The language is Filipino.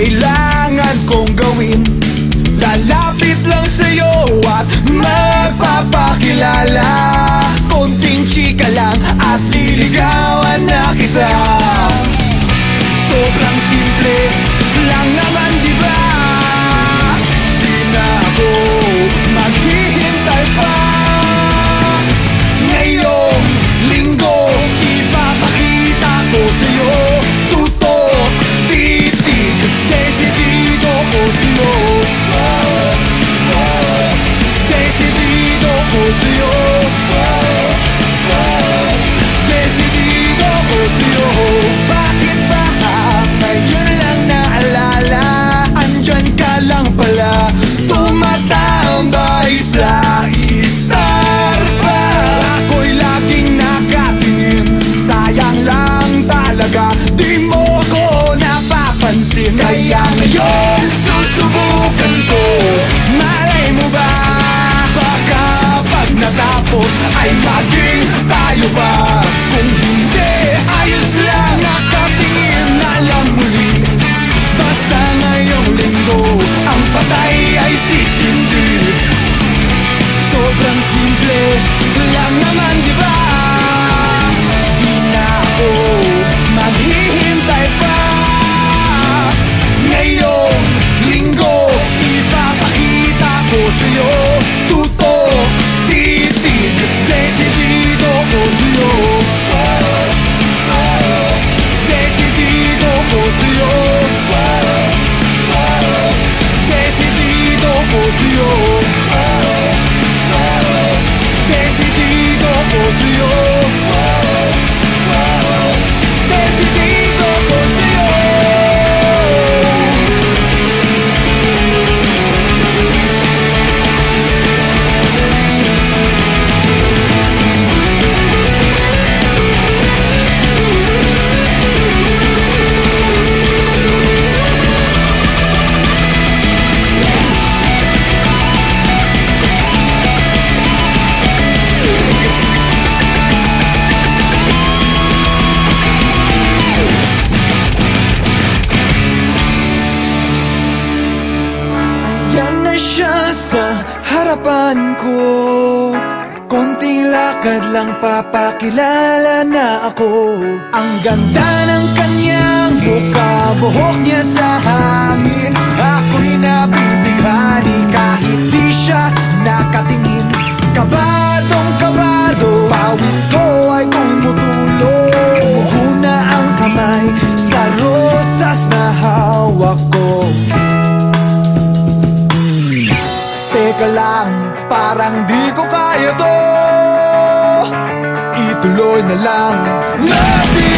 kailangan kong gawin. Lalapit lang sa'yo at magpapakilala. Konting chika lang at liligawan na kita. Sobrang simple napapansin Kaya ngayon susubukan ko. Malay mo ba Baka pag natapos Ay maging emoción. Harapan ko. Konting lakad lang papakilala na ako. Ang ganda ng kanyang mukha Buhok niya sa hangin. Ako'y Teka lang, parang di ko kaya to. Ituloy na lang. Natin